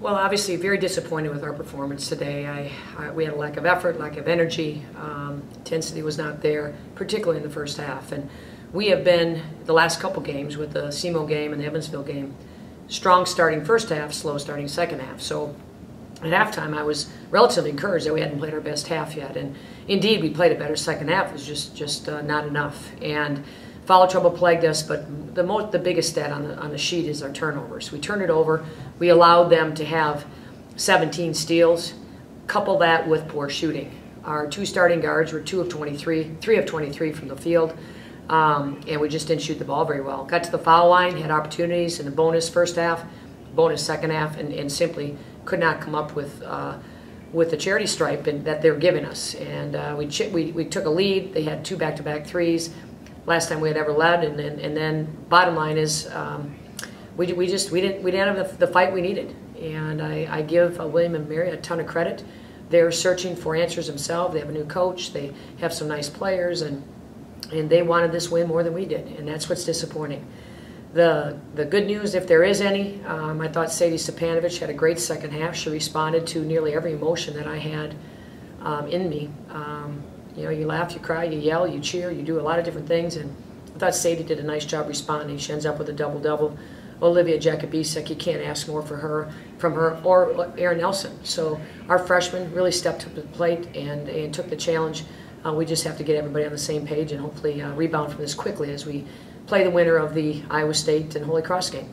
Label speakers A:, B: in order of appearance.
A: Well, obviously, very disappointed with our performance today. I, I we had a lack of effort, lack of energy. Um, intensity was not there, particularly in the first half. And we have been the last couple games with the SEMO game and the Evansville game, strong starting first half, slow starting second half. So at halftime, I was relatively encouraged that we hadn't played our best half yet. And indeed, we played a better second half. It was just just uh, not enough. And foul trouble plagued us, but the most, the biggest stat on the on the sheet is our turnovers. We turned it over. We allowed them to have 17 steals. Couple that with poor shooting. Our two starting guards were two of 23, three of 23 from the field, um, and we just didn't shoot the ball very well. Got to the foul line, had opportunities in the bonus first half, bonus second half, and, and simply could not come up with. Uh, with the charity stripe and that they're giving us, and uh, we, we we took a lead. They had two back-to-back threes last time we had ever led. And, and, and then bottom line is um, we, we just we didn't we didn't have the, the fight we needed. And I, I give uh, William and Mary a ton of credit. They're searching for answers themselves. They have a new coach. They have some nice players, and and they wanted this win more than we did, and that's what's disappointing. The the good news, if there is any, um, I thought Sadie Stepanovich had a great second half. She responded to nearly every emotion that I had um, in me. Um, you know, you laugh, you cry, you yell, you cheer, you do a lot of different things. And I thought Sadie did a nice job responding. She ends up with a double-double. Olivia Jakubisek, you can't ask more for her, from her, or Erin Nelson. So our freshmen really stepped up to the plate and, and took the challenge. Uh, we just have to get everybody on the same page and hopefully uh, rebound from this quickly as we play the winner of the Iowa State and Holy Cross game.